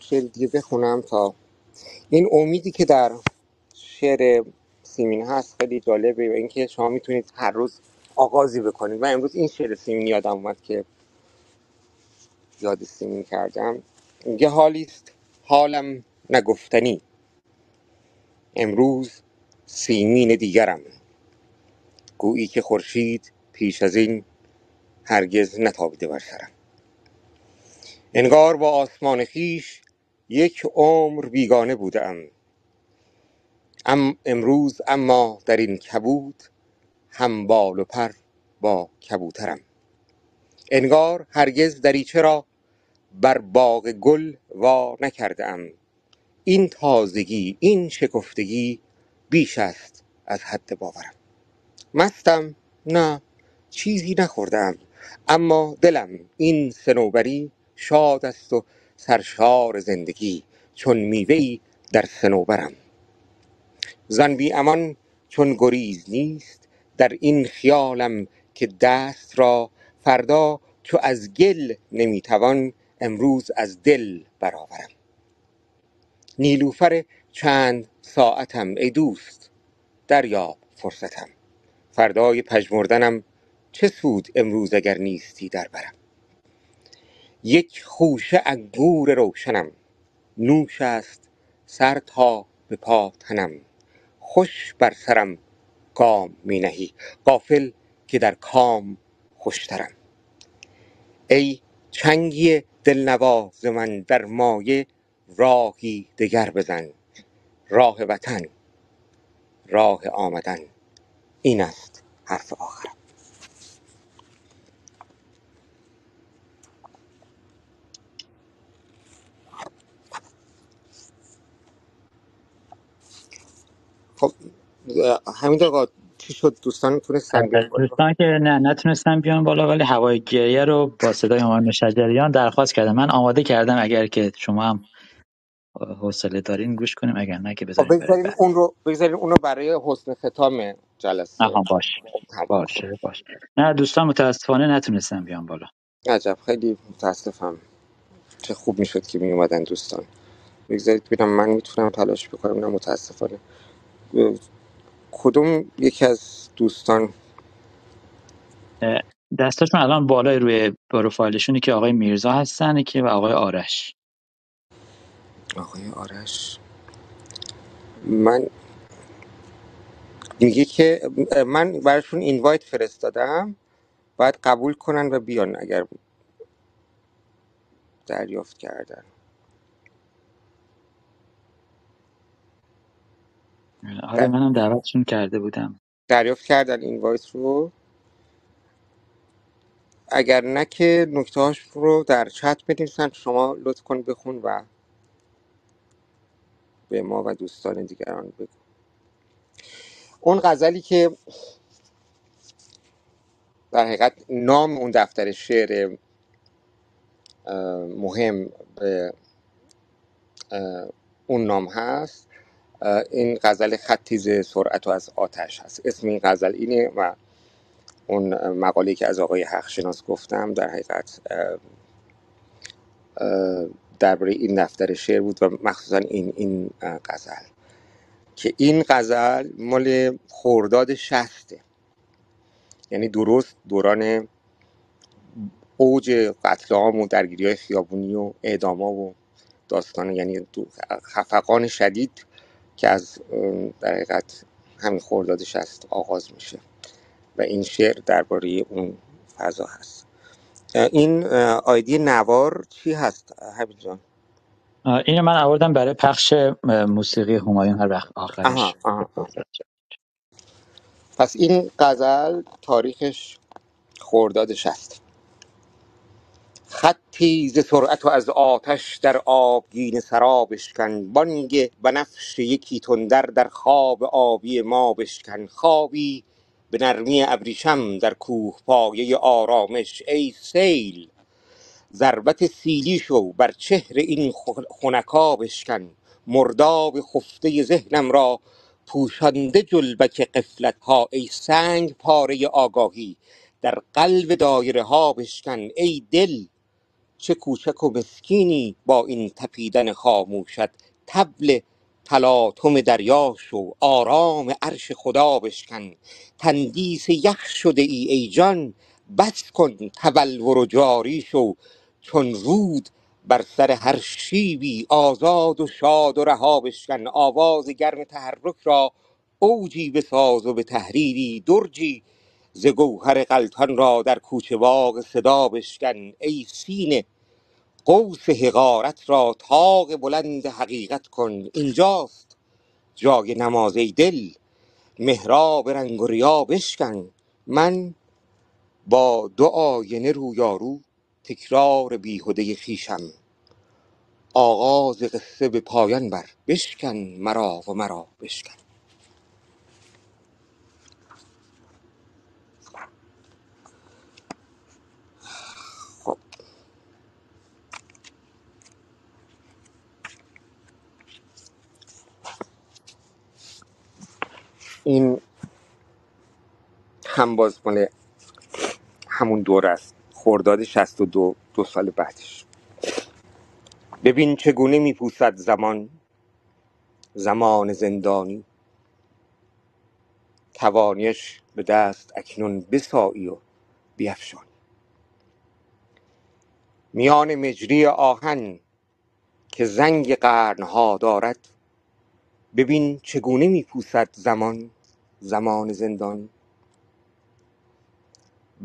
شعر دیگه بخونم تا این امیدی که در شعر سیمین هست خیلی جالبه و اینکه شما می‌تونید هر روز آغازی بکنید. و امروز این شعر سیمین یادم اومد که یاد سیمین کردم. میگه حالی است حالم نگفتنی. امروز سیمین دیگرم. گویی که خورشید پیش از این هرگز نتابیده بر سرم. انگار با آسمان خیش یک عمر بیگانه بودم. ام امروز اما در این کبود هم بال و پر با کبوترم. انگار هرگز دریچه را بر باغ گل وا نکرده ام این تازگی این شکفتگی بیش است از حد باورم. مستم نه چیزی نخوردم اما دلم این سنوبری شاد است و سرشار زندگی چون میوه‌ای در سنوبرم زن بی امان چون گریز نیست در این خیالم که دست را فردا چو از گل نمی‌توان امروز از دل برآورم. نیلوفر چند ساعتم ای دوست دریاب فرصتم. فردای پژمردنم چه سود امروز اگر نیستی در برم؟ یک خوشه انگور روشنم. نوش است سر تا به پا تنم. خوش بر سرم گام می نهی. غافل که در کام خوشترم. ای چنگی دلنواز من در مایه راهی دگر بزن. راه وطن راه آمدن این است حرف آخرم خب همین آقا چی شد؟ دوستان تونستن دوستان که نه نتونستم بیان بالا ولی هوای گریه رو با صدای همایون شجریان درخواست کردم. من آماده کردم اگر که شما هم حوصله دارین گوش کنیم اگر نه که خب بذاریم بگذاریم بعد. اون رو بگذاریم اون رو برای حسن ختام جلسه آها باش. باشه باشه نه دوستان متاسفانه نتونستم بیان بالا. عجب خیلی متاسفم چه خوب می‌شد که می اومدن دوستان. بگذارید ببینم من می‌تونم تلاش بکنم نه متاسفانه. کدوم یکی از دوستان؟ دستاشون الان بالای روی پروفایلشونه که آقای میرزا هستن که و آقای آرش. آقای آرش. من میگه که من براشون اینوایت فرستادم. باید قبول کنن و بیان اگر دریافت کردن. آره در- منم دعوتشون کرده بودم. دریافت کردن اینوایت رو. اگر نه که نکته هاش رو در چت بنویسن شما لطف کن بخون و به ما و دوستان دیگران بگو. اون غزلی که در حقیقت نام اون دفتر شعر اه، مهم به اه، اون نام هست این غزل خطیز سرعت و از آتش هست. اسم این غزل اینه و اون مقاله که از آقای حقشناس گفتم در حقیقت درباره این دفتر شعر بود و مخصوصا این این غزل. که این غزل مال خورداد شسته یعنی درست دوران اوج قتل عام و درگیری های خیابونی و اعدام و داستان یعنی خفقان شدید که از در حقیقت همین خورداد شست آغاز میشه و این شعر درباره اون فضا هست. این آیدی نوار چی هست؟ حبیب جان. اینو من آوردم برای پخش موسیقی همایون هر وقت آها آخرش. آها آها. پس این غزل تاریخش خورداد شست خطی ز سرعت و از آتش در آبگین سراب اشکن بانگ بنفش یکی تندر در خواب آبی ما بشکن. خوابی به نرمی ابریشم در کوه پایه آرامش. ای سیل ضربت سیلی شو بر چهر این خنکا بشکن. مرداب خفته ذهنم را پوشانده جلبک قفلت ها ای سنگ پاره آگاهی در قلب دایره ها بشکن. ای دل چه کوچک و مسکینی با این تپیدن خاموشت. طبل تلاطم دریا شو آرام عرش خدا بشکن. تندیس یخ شده ای ای جان بس کن تبلور و جاری شو. چون رود بر سر هر شیبی آزاد و شاد و رها بشکن. آواز گرم تحرک را اوجی بساز و به تحریری درجی. ز گوهر غلطان را در کوچه باغ صدا بشکن ای سینه! قوس حقارت را طاق بلند حقیقت کن اینجاست جای نماز ای دل محراب رنگ و ریا بشکن. من با دو آینه رویارو تکرار بیهوده خویشم. آغاز قصه به پایان بر بشکن مرا و مرا بشکن. این هم باز مال همون دور است. خرداد 62 دو سال بعدش. ببین چگونه میپوسد زمان زمان زندانی. توانیش به دست اکنون بسایی و بیفشان میان مجری آهن که زنگ قرنها دارد ببین چگونه میپوسد زمان زمان زندان.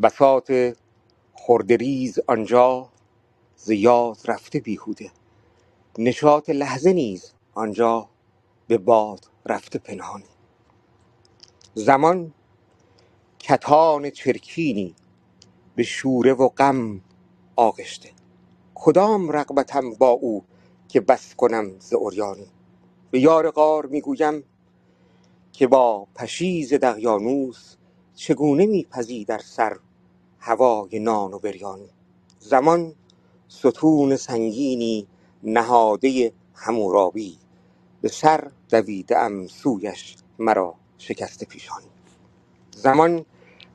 بساط خردریز آنجا ز یاد رفته بیهوده. نشاط لحظه نیز آنجا به باد رفته پنهان زمان کتان چرکینی به شوره و غم آغشته. کدام رغبتم با او که بس کنم ز عریانی؟ به یار غار می‌گویم که با پشیز دقیانوس چگونه میپزی در سر هوای نان و بریانی زمان ستون سنگینی نهاده حمورابی به سر دویده ام سویش مرا شکسته پیشانی. زمان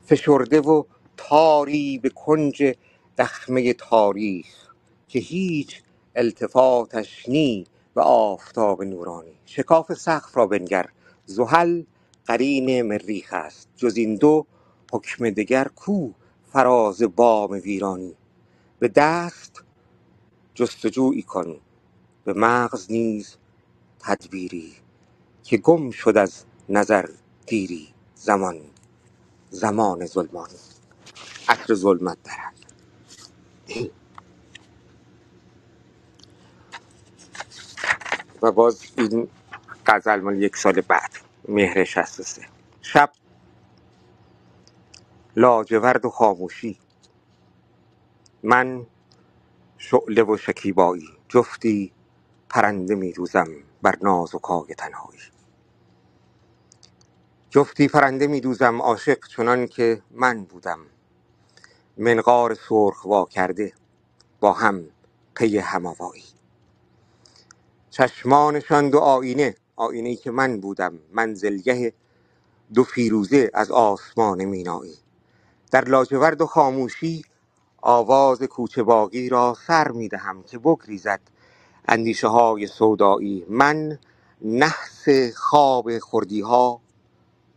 فشرده و تاری به کنج دخمه تاریخ که هیچ التفاتش نی به آفتاب نورانی. شکاف سقف را بنگر زحل قرین مریخ است. جز این دو حکم دگر کو فراز بام ویرانی؟ به دست جستجویی کن. به مغز نیز تدبیری که گم شد از نظر دیری زمان. زمان ظلمانی. عصر ظلمت در و باز این غزل مال یک سال بعد مهر 63 شب لاجورد و خاموشی. من شعله و شکیبایی جفتی پرنده می دوزم بر ناز و کاگ تنهایی. جفتی پرنده می دوزم عاشق چنان که من بودم. منقار سرخ وا کرده با هم پی هماوایی. چشمانشان دو آینه آینه ای که من بودم منزلگه دو فیروزه از آسمان مینایی. در لاجورد و خاموشی آواز کوچه باقی را سر می دهم که بگریزد اندیشه های سودایی. من نحس خواب خردی ها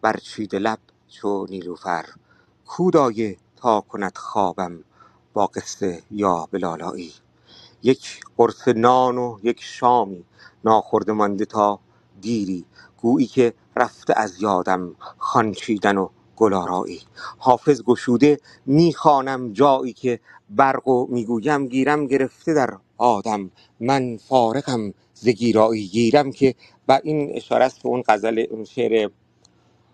بر چیده لب چو نیلوفر. کودایه تا کند خوابم با قصه یا بلالایی. یک قرص نان و یک شامی ناخورده مانده تا دیری گویی که رفته از یادم خوان چیدن و گل آرایی حافظ گشوده می‌خوانم جایی که برق و می‌گویم گیرم گرفته در آدم. من فارغم ز گیرایی گیرم که و این اشاره است به اون غزل اون شعر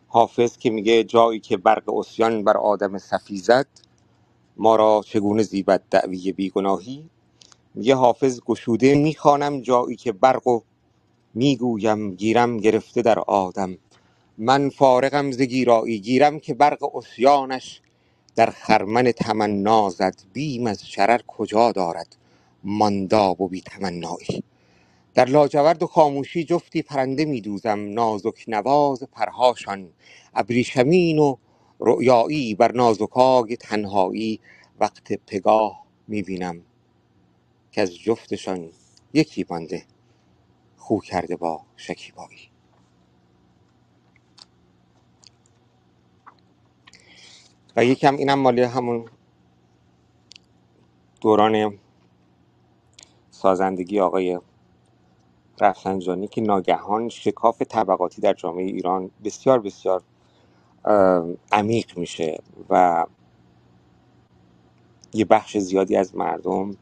حافظ که میگه جایی که برق عصیان بر آدم صفی زد ما را چگونه زیبد دعوی بیگناهی؟ میگه حافظ گشوده می‌خوانم جایی که برق و می‌گویم گیرم گرفته در آدم. من فارغم ز گیرایی گیرم که برق عصیانش در خرمن تمنا زد. بیم از شرر کجا دارد مانداب و بی تمنایی. در لاجورد و خاموشی جفتی پرنده میدوزم نازک نواز پرهاشان ابریشمین و رؤیایی. بر نازکای تنهایی وقت پگاه می‌بینم که از جفتشان یکی مانده. خو کرده با شکیبایی. و یکم اینم مالی همون دوران سازندگی آقای رفسنجانی که ناگهان شکاف طبقاتی در جامعه ایران بسیار بسیار عمیق میشه و یه بخش زیادی از مردم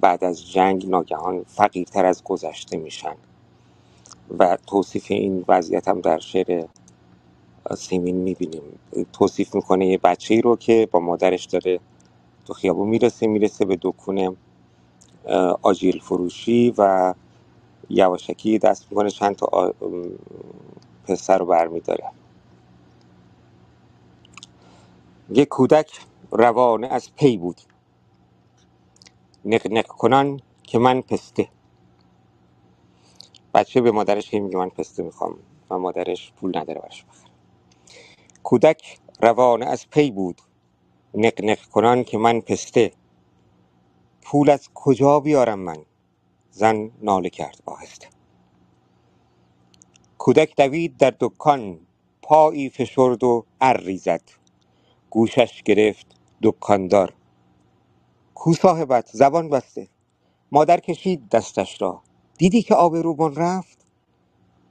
بعد از جنگ ناگهان فقیرتر از گذشته میشن. و توصیف این وضعیت هم در شعر سیمین می‌بینیم. توصیف می‌کنه یه بچه ای رو که با مادرش داره تو خیابون می‌رسه می‌رسه به دکون اه، آجیل فروشی و یواشکی دست می‌کنه چند تا پسر رو برمیداره. یه کودک روانه از پی بود. نق نق کنان که من پسته. بچه به مادرش هی میگه من پسته می‌خوام و مادرش پول نداره براش بخره. کودک روانه از پی بود. نق نق کنان که من پسته. پول از کجا بیارم من؟ زن ناله کرد آهسته. کودک دوید در دکان. پایی فشرد و اری زد گوشش گرفت دکاندار. کو صاحبت زبان بسته. مادر کشید دستش را. دیدی که آبرومان رفت؟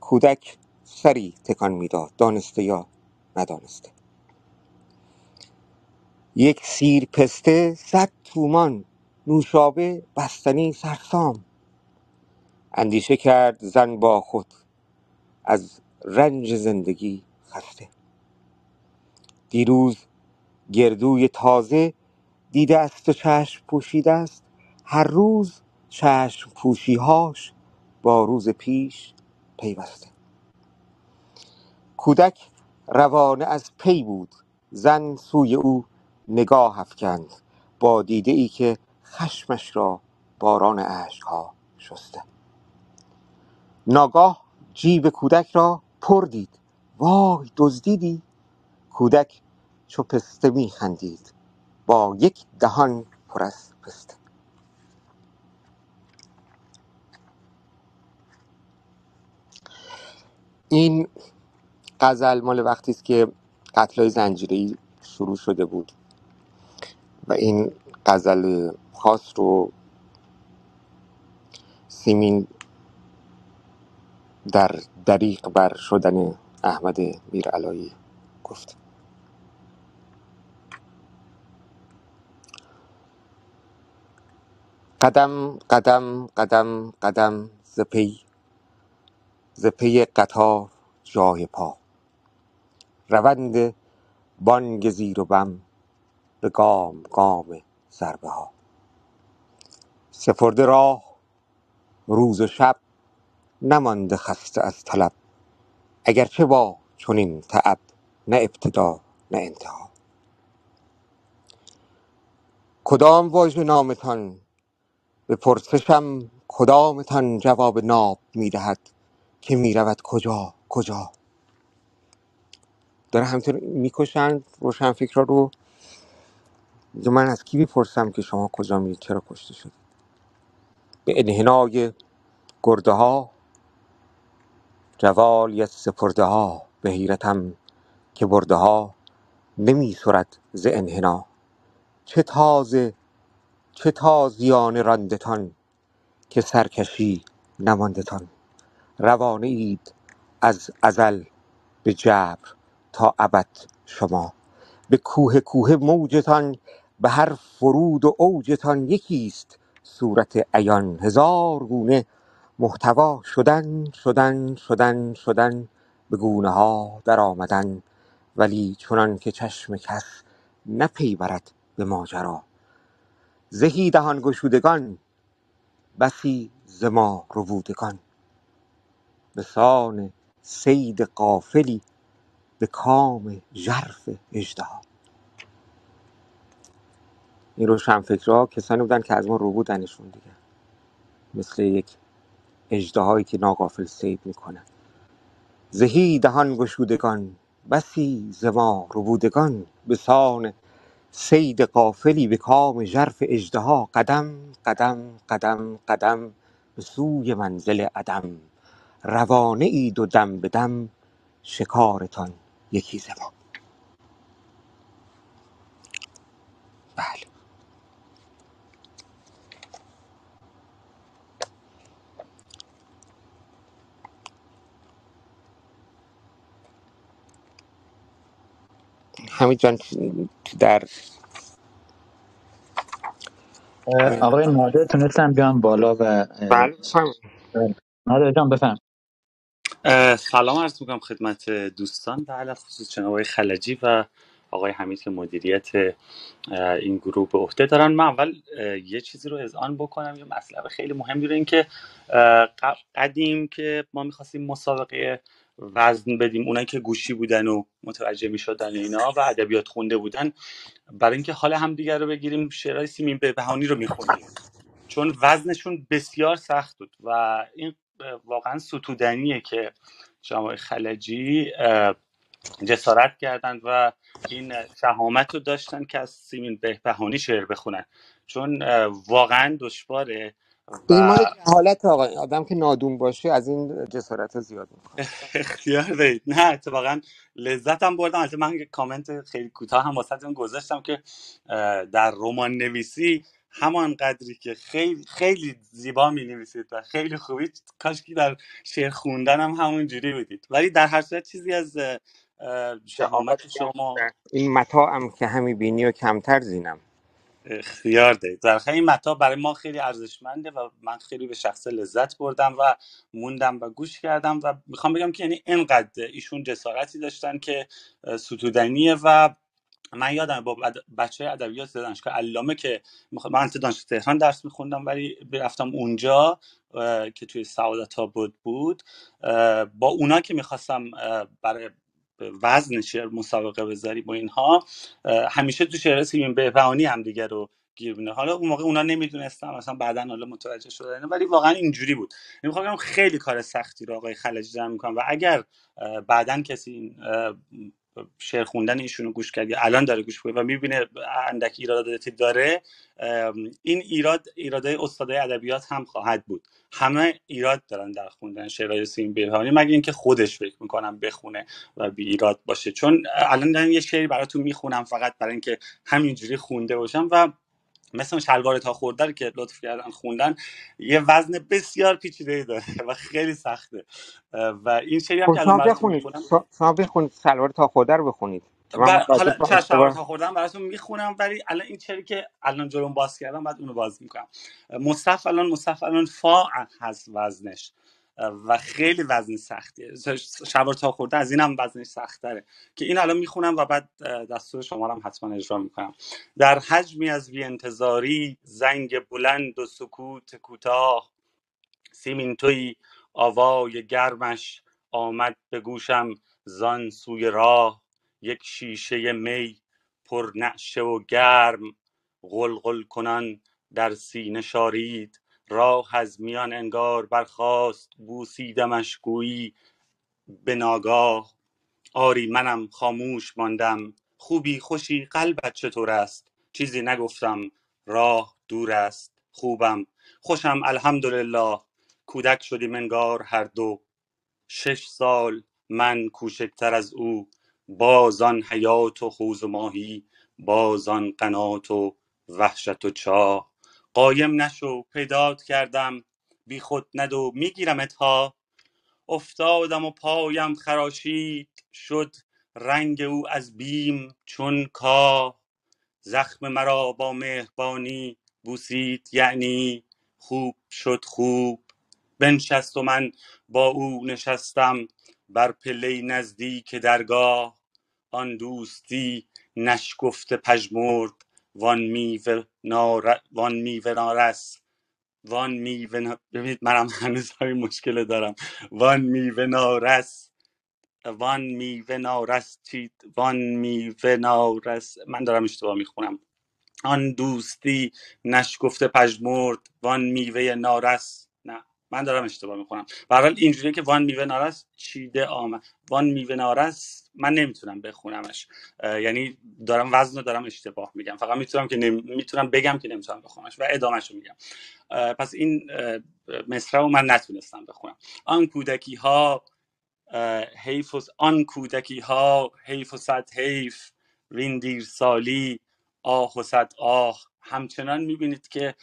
کودک سری تکان می‌داد. دانسته یا ندانسته. یک سیر پسته صد تومان. نوشابه بستنی سرسام. اندیشه کرد زن با خود. از رنج زندگی خسته. دیروز گردوی تازه دیده است و چشم پوشیده است. هر روز چشم پوشیهاش با روز پیش پیوسته. کودک روانه از پی بود. زن سوی او نگاه افکند. با دیده ای که خشمش را باران اشکها شسته. ناگاه جیب کودک را پر دید. وای دزدیدی. کودک چو پسته می خندید. با یک دهان پر از پسته این غزل مال وقتی است که قتلای زنجیره‌ای شروع شده بود و این غزل خاص رو سیمین در دریق بر شدن احمد میرعلایی گفت. قدم قدم قدم قدم ز پی ز قطار جای پا. روند بانگ زیر و بم به گام گام ضربه ها. سپرده راه روز و شب نمانده خسته از طلب اگرچه با چنین تعب نه ابتدا نه انتها. کدام واژه نامتان به پرسشم کدامتان جواب ناب می‌دهد که می‌رود کجا کجا؟ داره همینطور می‌کشن روشنفکرا رو. میگه من از کی بپرسم که شما کجا میرید؟ چرا کشته شد به انحنای گرده ها جوالی از سپرده ها به حیرتم که برده ها نمی سرد ز انحنا. چه تازه چه تازیانه راندتان که سرکشی نماندتان. روانه اید از ازل به جبر تا ابد شما. به کوه کوه موجتان به هر فرود و اوجتان یکیست صورت عیان. هزار گونه محتوا شدن شدن شدن شدن به گونه ها در آمدن. ولی چنان که چشم کس نپیورد به ماجرا. زهی دهان گشودگان بسی ز ما ربودگان. به سان صید غافلی به کام ژرف اژدها. این روشنفکرها کسانی بودن که از ما رو بودنشون دیگه. مثل یک اژدهایی که ناقافل صید می‌کنه زهی دهان گشودگان بسی ز ما ربودگان. به سان صید غافلی به کام ژرف اژدها قدم قدم قدم قدم به سوی منزل عدم. روانه اید و دم به دم شکارتان یکی ز حمید جان در آقای نادر تونستم بیان بالا و اه، بله بفرمایید. نادر جان بفهم سلام عرض می‌کنم خدمت دوستان و علت خصوص جناب آقای خلجی و آقای حمید که مدیریت این گروه به عهده دارن. من اول یه چیزی رو اذعان بکنم. یه مطلب خیلی مهمی رو این که قدیم که ما می‌خواستیم مسابقه وزن بدیم. اونایی که گوشی بودن و متوجه می‌شدن اینا و ادبیات خونده بودن برای اینکه حال همدیگر رو بگیریم شعرهای سیمین بهبهانی رو میخوندیم چون وزنشون بسیار سخت بود و این واقعا ستودنیه که جناب خلجی جسارت کردند و این شهامت رو داشتن که از سیمین بهبهانی شعر بخونن. چون واقعا دشواره این حالت آقا آدم که نادون باشه از این جسارت زیاد می‌کنه. اختیار دارید نه اتفاقا لذتم بردم. البته من یه کامنت خیلی کوتاه هم واسه گذاشتم که در رمان نویسی همان قدری که خیلی خیلی زیبا می نویسید و خیلی خوبی کاش که در شعر خوندن هم همون جوری بودید. ولی در هر صورت چیزی از اه، شهامت شهامت شما این متاعم که همی بینی و کمتر زینم. اختیار دارید. در این مطاب برای ما خیلی ارزشمنده و من خیلی به شخص لذت بردم و موندم و گوش کردم و می‌خوام بگم که یعنی اینقدر ایشون جسارتی داشتن که ستودنیه و من یادم با بچه ادبیات دانشگاه علامه که من تو دانشگاه تهران درس میخوندم ولی رفتم اونجا که توی سعادت آباد بود اه، با اونا که می‌خواستم برای وزن شعر مسابقه بذاریم و اینها همیشه تو شعر سیمین بهبهانی هم دیگه رو گیر می‌دن. حالا اون موقع اونا نمی‌دونستم مثلا بعدا حالا متوجه شدن ولی واقعا اینجوری بود می‌خوام خیلی کار سختی رو آقای خلجی دارن می‌کنن و اگر بعدا کسی شعر خوندن ایشون رو گوش کرد یا الان داره گوش می‌کنه و می‌بینه اندک ایراداتی داره این ایراد ایرادای استادای ادبیات هم خواهد بود. همه ایراد دارن در خوندن شعرهای سیم بهبهانی مگه اینکه خودش فکر می‌کنم بخونه و بی ایراد باشه. چون الان دارم یه شعری براتون می‌خونم فقط برای اینکه همینجوری خونده باشم و مثل اون شلوار تا خورده رو که لطف کردن خوندن یه وزن بسیار پیچیده داره و خیلی سخته. و این شعری هم خب که بخونید. شما بخونید. سلوار تا خورده رو بخونید. بر... متاسفم حالا شلوار تا خوردم براتون می‌خونم ولی الان این چری که الان جلوم باز کردم بعد اونو باز می‌کنم. مصطف الان مصطف الان فا هست وزنش. و خیلی وزن سختیه شلوار تا خورده از اینم وزنش سختره. که این الان می‌خونم و بعد دستور شما هم حتما اجرا می‌کنم. در حجمی از بی انتظاری زنگ بلند و سکوت کوتاه سیمین توی آوای گرمش آمد به گوشم زان سوی راه. یک شیشه می پر نعشه و گرم غلغل کنان در سینه شارید. راه از میان انگار برخاست بوسیدمش گویی به ناگاه. آری منم خاموش ماندم خوبی خوشی قلبت چطور است؟ چیزی نگفتم راه دور است خوبم. خوشم الحمدلله کودک شدیم انگار هر دو. شش سال من کوچکتر از او بازان حیات و خوز و ماهی بازان قنات و وحشت و چاه. قایم نشو پیدات کردم. بی خود ندو میگیرمت ها افتادم و پایم خراشید. شد رنگ او از بیم چون کاه زخم مرا با مهربانی بوسید یعنی خوب شد خوب. بنشست و من با او نشستم بر پله نزدیک درگاه. آن دوستی نشکفته پژمرد وان میوه نار... وان میوه نارس وان میوه ببینید منم هنوز همین مشکل دارم. وان میوه نارس وان میوه نارس چی وان میوه نارس من دارم اشتباه می‌خونم. آن دوستی نشکفته پژمرد. وان میوه نارس من دارم اشتباه می‌کنم. برحال اینجوریه که وان میوه نارس چیده آمد وان میوه نارس من نمی‌تونم بخونمش. یعنی دارم وزن رو دارم اشتباه میگم. فقط می‌تونم که نم... می‌تونم بگم که نمی‌تونم بخونمش و ادامهش میگم. پس این مصرع رو من نتونستم بخونم. آن کودکی ها حیف و آن کودکی ها حیف و صد حیف وین سالی آه و صد آه. همچنان می‌بینید که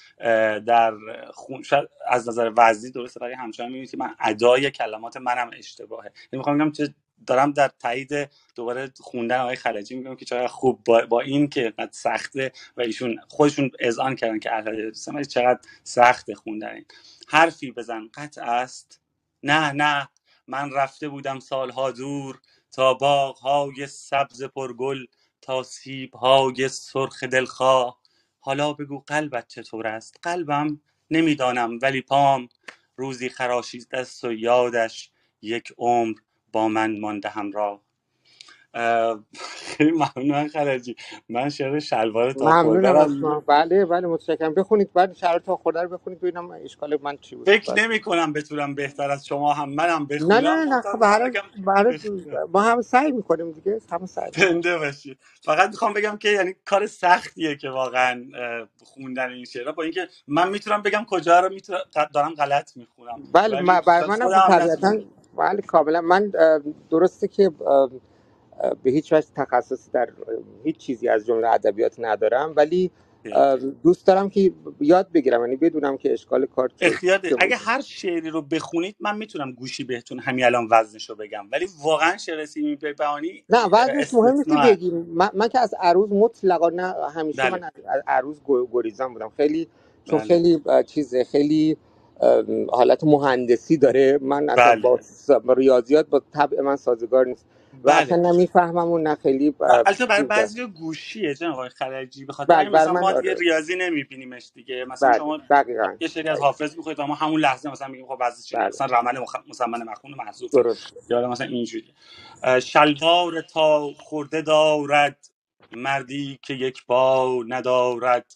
در خون از نظر وزنی درسته ولی همچنان می‌بینید که من ادای کلمات منم اشتباهه. یعنی می‌خوام بگم که دارم در تایید دوباره خوندن آقای خلجی میگم که چقدر خوب با, با این که قد سخته و ایشون خودشون اذعان کردن که اهل چقدر سخت خوندن این. حرفی بزن. قطع است. نه نه. من رفته بودم سالها دور تا باغهای سبز پرگل تا سیبهای سرخ دلخواه. حالا بگو قلبت چطور است؟ قلبم نمی‌دانم ولی پام روزی خراشیده است و یادش یک عمر با من مانده همراه. خیلی ممنون خرجی من شعر شلوار تا شما. بله بله متشکرم. بخونید بعد شعر تا خورده رو بخونید ببینم اشکال من چی بود. فکر نمی کنم بتونم بهتر از شما هم منم بخونم. نه نه. نه خب هر ما هم سعی می‌کنیم دیگه. هم سعی زنده باشید فقط می‌خوام بگم که یعنی کار سختیه که واقعا خوندن این شعرها. با اینکه من می‌تونم بگم کجا رو می‌تونم دارم غلط می‌خونم. بله برای منم طبیعتا بله کاملا. من درسته که به هیچ وجه تخصصی در هیچ چیزی از جمله ادبیات ندارم ولی دوست دارم که یاد بگیرم یعنی بدونم که اشکال کار اگه هر شعری رو بخونید من می‌تونم گوشی بهتون همین الان وزنش رو بگم. ولی واقعا شعر سیمی بهانی نه وزنش مهم نیست بگیم. من, من, که از عروض مطلقا نه همیشه بله. من از عروض گریزان بودم. خیلی چون بله. خیلی چیزه خیلی حالت مهندسی داره. من اصلا بله. با ریاضیات با طبع من سازگار نیست. و بله. اصلا نمی‌فهمم اون نه خیلی البته برای بعضی گوشیه جناب آقای خلجی به خاطر بله مثلا ما دیگه ریاضی نمیبینیمش دیگه. مثلا بله. شما دقیقاً. یه سری از حافظ می‌خواید و ما همون لحظه مثلا میگیم خب بعضی چیزا بله. مثلا رمل مخ... مسمن مخون محذوف یا مثلا اینجوری. شلوار تا خورده دارد مردی که یک با ندارد.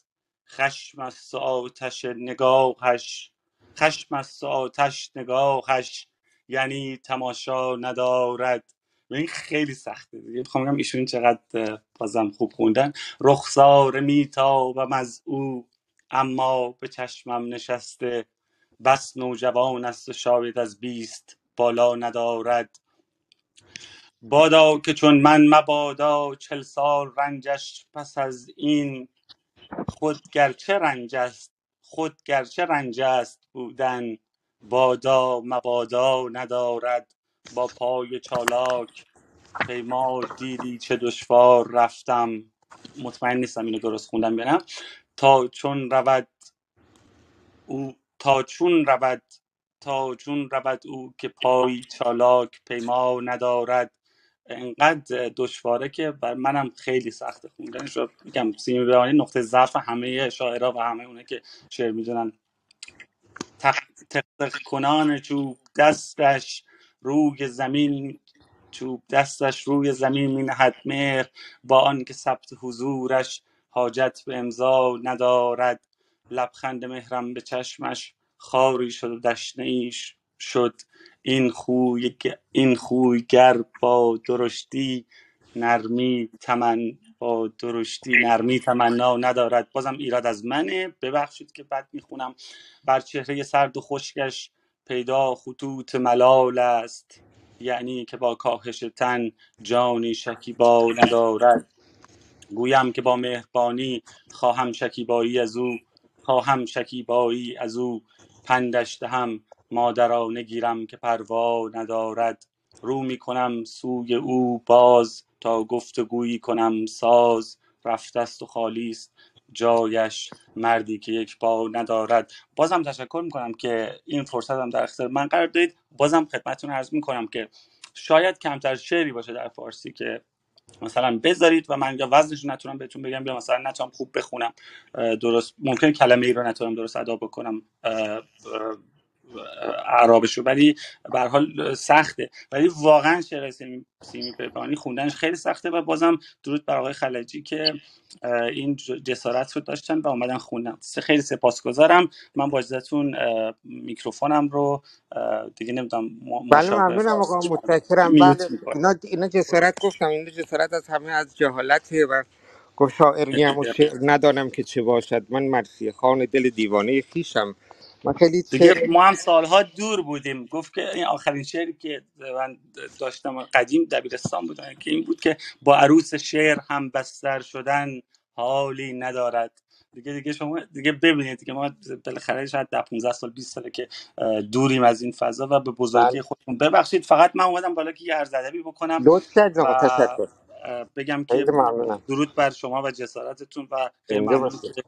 خشم از آتش نگاهش خشم از آتش نگاهش یعنی تماشا ندارد. این خیلی سخته دیگه. می‌خوام بگم ایشون چقدر بازم خوب خوندن. رخسار میتابم از او اما به چشمم نشسته. بس نوجوان است و شاید از بیست بالا ندارد. بادا که چون من مبادا چل سال رنجش پس از این. خود گرچه رنج است خود گرچه رنج است بودن. بادا مبادا ندارد. با پای چالاک پیما دیدی چه دشوار رفتم. مطمئن نیستم اینو درست خوندم یا تا چون رود او تا چون رود تا چون رود او که پای چالاک پیما ندارد. انقدر دشواره که بر منم خیلی سخت خوندنش رو میگم سیمی بهانی نقطه ضعف همه شاعرها و همه اونه که شعر می‌دونن. تق کنان چوب دستش روی زمین چوب دستش روی زمین می نهد مهر. با آنکه ثبت حضورش حاجت به امضا ندارد. لبخند مهرم به چشمش خاری شد و دشنه ایش شد. این خوی این خویگر با درشتی نرمی تمن با درشتی نرمی تمنا ندارد. بازم ایراد از منه. ببخشید که بد می‌خونم. بر چهره سرد و خشکش پیدا خطوط ملال است. یعنی که با کاهش تن جانی شکیبا ندارد. گویم که با مهربانی خواهم شکیبایی از او خواهم شکیبایی از او. پندش دهم مادرانه گیرم که پروا ندارد. رو می کنم سوی او باز تا گفتگویی کنم ساز. رفته است و خالی است. جایش مردی که یک با ندارد. بازم تشکر می‌کنم که این فرصت هم در اختیار من قرار دادید. بازم خدمتتون عرض می‌کنم که شاید کمتر شعری باشه در فارسی که مثلا بذارید و من یا وزنش نتونم بهتون بگم یا مثلا نتونم خوب بخونم. درست ممکن کلمه ای رو نتونم درست ادا بکنم. اعرابشو ولی به هر حال سخته. ولی واقعا شعر سیمی, سیمی پیکانی خوندنش خیلی سخته و بازم درود بر آقای خلجی که این جسارت رو داشتن و اومدن خوندن. خیلی سپاسگزارم. من با اجازهتون میکروفونم رو دیگه نمی‌دونم بله ممنونم آقا متشکرم. بله اینا اینا جسارت گفتم. این جسارت از همه از جهالته و گفت شاعری هم و شعر ندانم که چه باشد. من مرسی. خان دل دیوانه خیشم. من خیلی دیگه ما هم سالها دور بودیم. گفت که این آخرین شعری که من داشتم قدیم دبیرستان بودم که این بود که با عروس شعر هم بستر شدن حالی ندارد. دیگه دیگه شما دیگه ببینید دیگه ما بالاخره شاید ده 15 سال 20 ساله که دوریم از این فضا و به بله. بزرگی خودمون. ببخشید فقط من اومدم بالا که یه عرض ادبی بکنم لطف و آقا تشکر. بگم که خیلی ممنونم. درود بر شما و جسارتتون و خیلی ممنون. که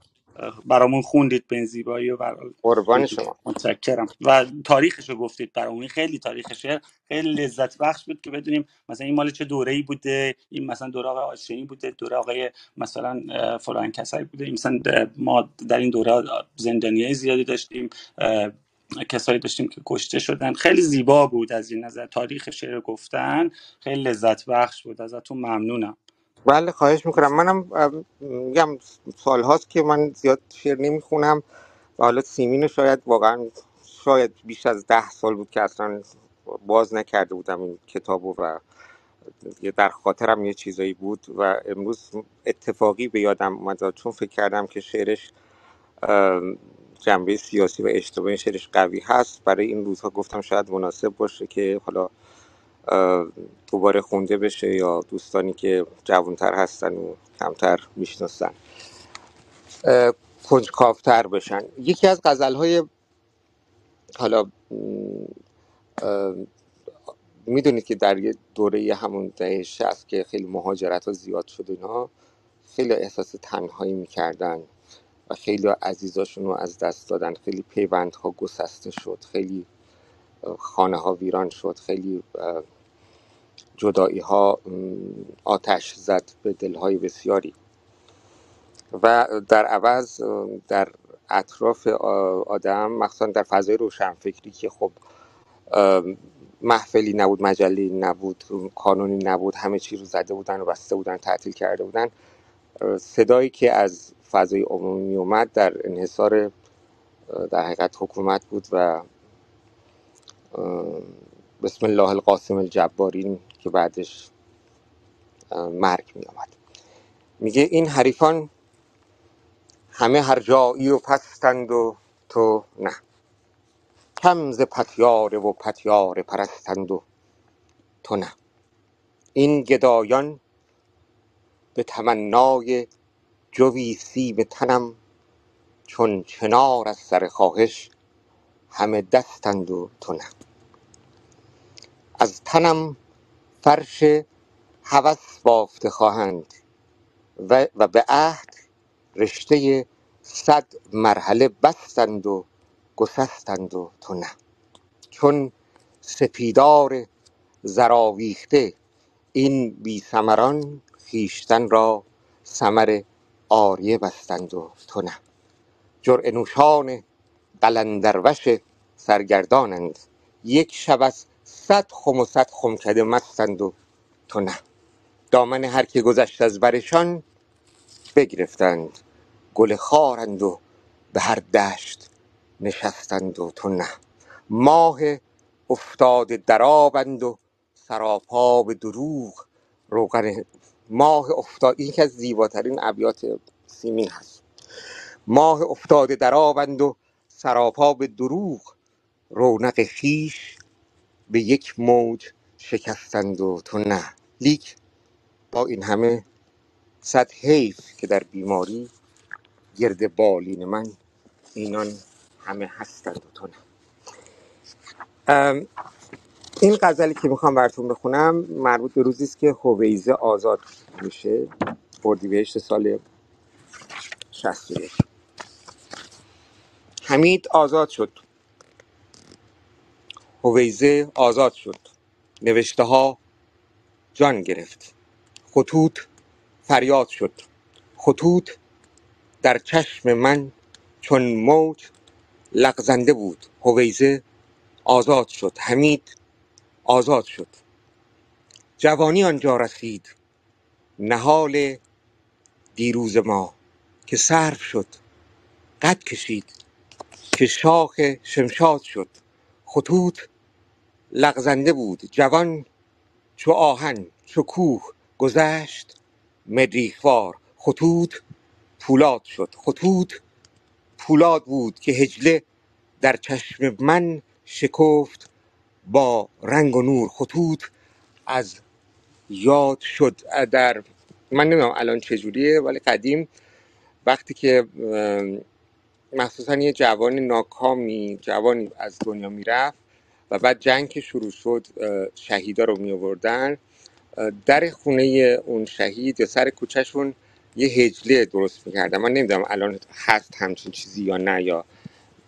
برامون خوندید به زیبایی و بر... قربان شما. متشکرم. و تاریخش رو گفتید برامون. خیلی تاریخ شعر خیلی لذت بخش بود که بدونیم مثلا این مال چه دوره ای بوده؟ این مثلا دوره آقای آشینی بوده؟ دوره آقای مثلا فلان کسایی بوده؟ این مثلا ما در این دوره زندانیای زیادی داشتیم کسایی داشتیم که کشته شدن. خیلی زیبا بود از این نظر. تاریخ شعر گفتن. خیلی لذت بخش بود. ازتون ممنونم. بله خواهش می‌کنم. منم میگم سال هاست که من زیاد شعر نمی‌خونم و حالا سیمین شاید واقعا شاید بیش از ده سال بود که اصلا باز نکرده بودم این کتابو و یه در خاطرم یه چیزایی بود و امروز اتفاقی به یادم اومد چون فکر کردم که شعرش جنبه سیاسی و اجتماعی شعرش قوی هست برای این روزها گفتم شاید مناسب باشه که حالا دوباره خونده بشه یا دوستانی که جوانتر هستن و کمتر می‌شناسن. کنجکاوتر بشن. یکی از غزلهای حالا می‌دونید که در یه دوره همون دهه 60 که خیلی مهاجرت ها زیاد شد اینا خیلی احساس تنهایی می‌کردن و خیلی عزیزاشون رو از دست دادن. خیلی پیوندها گسسته شد. خیلی خانه ها ویران شد. خیلی جدایی ها آتش زد به دلهای بسیاری. و در عوض در اطراف آدم مخصوصا در فضای روشنفکری که خب محفلی نبود مجله نبود کانونی نبود همه چی رو زده بودن و بسته بودن تعطیل کرده بودن. صدایی که از فضای عمومی می اومد در انحصار در حقیقت حکومت بود و بسم الله القاسم الجبارین که بعدش مرگ می آمد میگه این حریفان همه هر جایی و پستند و تو نه. کم ز پتیاره و پتیاره پرستند و تو نه. این گدایان به تمنای جوی سیم تنم چون چنار از سر خواهش همه دستند و تو نه از تنم فرش هوس بافته خواهند و, و به عهد رشته صد مرحله بستند و گسستند و تو نه چون سپیدار زراویخته این بی سمران خیشتن را سمر آریه بستند و تو نه جرعه نوشان قلندروش سرگردانند. یک شب از صد خم و صد خمکده مستند و تو نه. دامن هر که گذشت از برشان بگرفتند. گل خارند و به هر دشت نشستند و تو نه. ماه افتاده در آبند و سراپا به دروغ روغن ماه افتاد. یکی از زیباترین ابیات سیمین هست. ماه افتاده در آبند و سراپا به دروغ رونق خیش به یک موج شکستند و تو نه. لیک با این همه صد حیف که در بیماری گرد بالین من اینان همه هستند و تو نه. این غزلی که می‌خوام براتون بخونم مربوط به روزی است که هویزه آزاد میشه. اردیبهشت سال 61 حمید آزاد شد. هویزه آزاد شد. نوشته ها جان گرفت. خطوط فریاد شد. خطوط در چشم من چون موج لغزنده بود. هویزه آزاد شد. حمید آزاد شد. جوانی آنجا رسید. نهال دیروز ما که صرف شد. قد کشید. که شاخ شمشاد شد. خطوط لغزنده بود. جوان چو آهن چو کوه گذشت. مریخوار خطوط پولاد شد. خطوط پولاد بود که هجله در چشم من شکفت با رنگ و نور. خطوط از یاد شد. در من نمی‌دونم الان چجوریه ولی قدیم وقتی که مخصوصا یه جوان ناکامی جوانی از دنیا می‌رفت و بعد جنگ که شروع شد شهیدا رو می آوردن در خونه اون شهید یا سر کوچهشون یه هجله درست می‌کردن. من نمی‌دونم الان هست همچین چیزی یا نه یا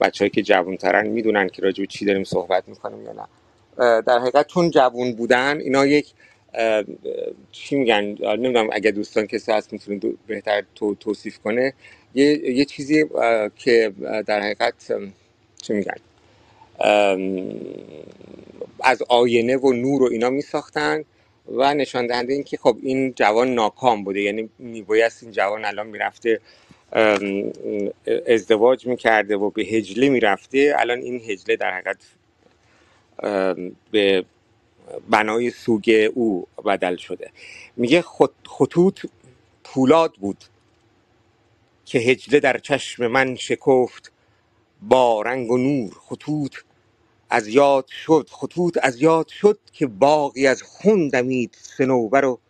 بچههایی که جوانترن می‌دونن که راجع به چی داریم صحبت می‌کنیم یا نه. در حقیقت چون جوون بودن اینا یک چی میگن؟ نمی‌دونم اگه دوستان کسی هست می‌تونه بهتر تو توصیف کنه. یه, یه چیزی که در حقیقت چی میگن؟ از آینه و نور و اینا میساختن و نشان دهنده این که خب این جوان ناکام بوده. یعنی میبایست این جوان الان می‌رفته ازدواج می‌کرده و به هجله می‌رفته. الان این هجله در حقیقت به بنای سوگ او بدل شده. میگه خط- خطوط پولاد بود که هجله در چشم من شکفت با رنگ و نور. خطوط از یاد شد خطوط از یاد شد که باقی از خون دمید سنوبر و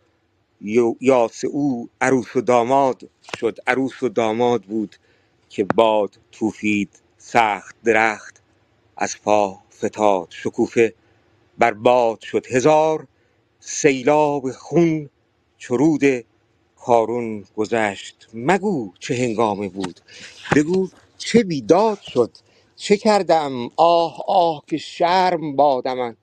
یاس او عروس و داماد شد. عروس و داماد بود که باد توفید سخت درخت از پا فتاد. شکوفه بر باد شد هزار سیلاب خون چرود کارون گذشت. مگو چه هنگامی بود؟ بگو چه بیداد شد؟ چه کردم؟ آه آه که شرم بادم